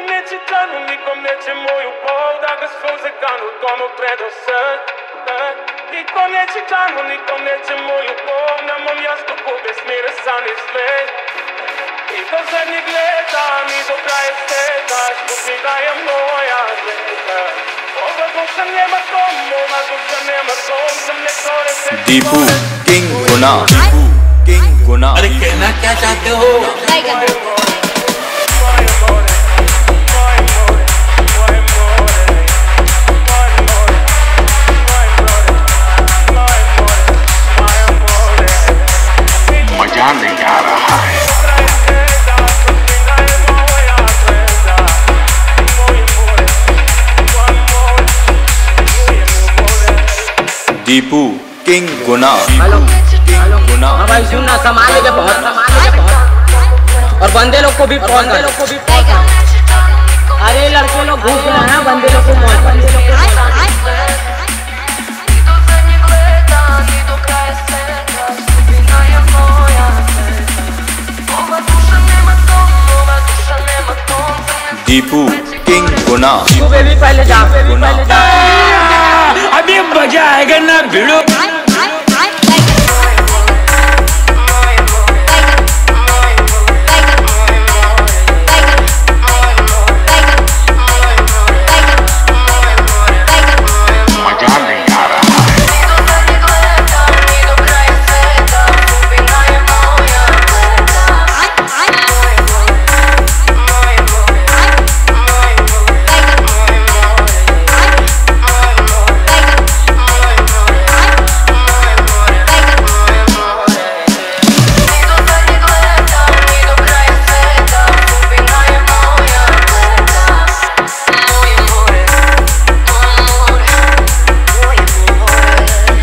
Комечетано, ни комече мою полдага свързакано, тоно предосъд. Ником не чекано, ником не че мою пол, на мом място побесни ресани след. И до задни гледам, и до края следаш, покидая моя гледа. Ова душа нема ком, ова душа нема ком, съм не коре се. Дипу, кинг гуна. Кинг гуна. अरे कहना क्या चाहते हो दीपू किंग गुना। किंग गुना हाँ भाई सुन ना सामान लेके बहुत सामान लेके बहुत। और बंदे लोग को भी बंदे लोग को भी फ़ोन अरे लड़के लोग घूस रहे हैं बंदे लोग को फ़ोन बंदे लोग को दीपू किंग गुना। तू बेबी पहले जा बेबी पहले जा। बजाएगा ना भिड़ो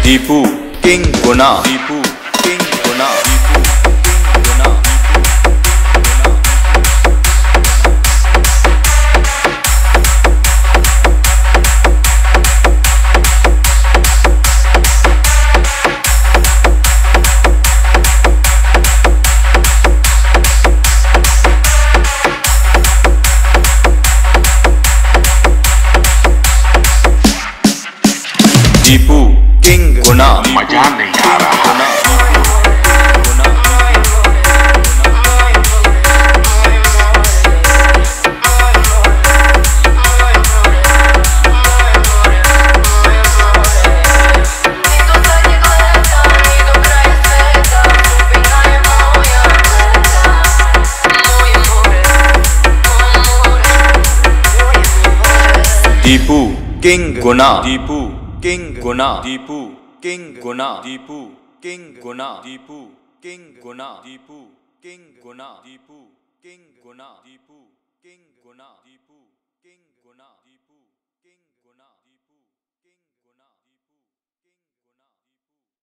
Deepu King Guna. Deepu King Guna. Deepu होना मज़ा नहीं आ रहा होना। Deepu king Guna. Deepu king Guna. Deepu. King Guna Deepu king Guna Deepu king Guna Deepu king Guna Deepu king Guna Deepu king Guna Deepu king Guna Deepu king Guna Deepu king Guna